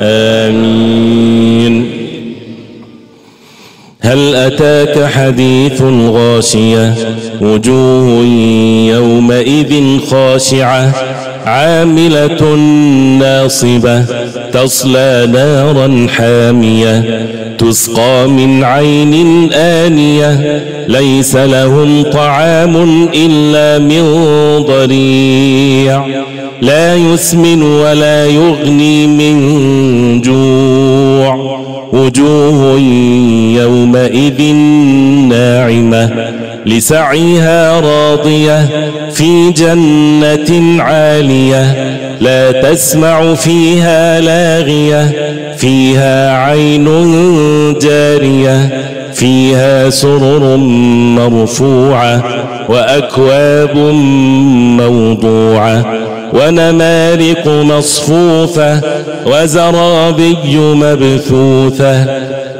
آمين. هل أتاك حديث الغاشية؟ وجوه يومئذ خاشعة. عاملة ناصبة تصلى نارا حامية تسقى من عين آنية ليس لهم طعام إلا من ضريع. لا يسمن ولا يغني من جوع وجوه يومئذ ناعمة لسعيها راضية في جنة عالية لا تسمع فيها لاغية فيها عين جارية فيها سرر مرفوعة وأكواب موضوعة ونمارق مصفوفة وزرابي مبثوثة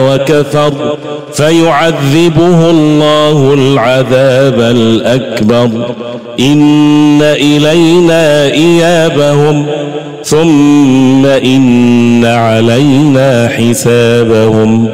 وكفر فيعذبه الله العذاب الأكبر. إن إلينا إيابهم ثم إن علينا حسابهم.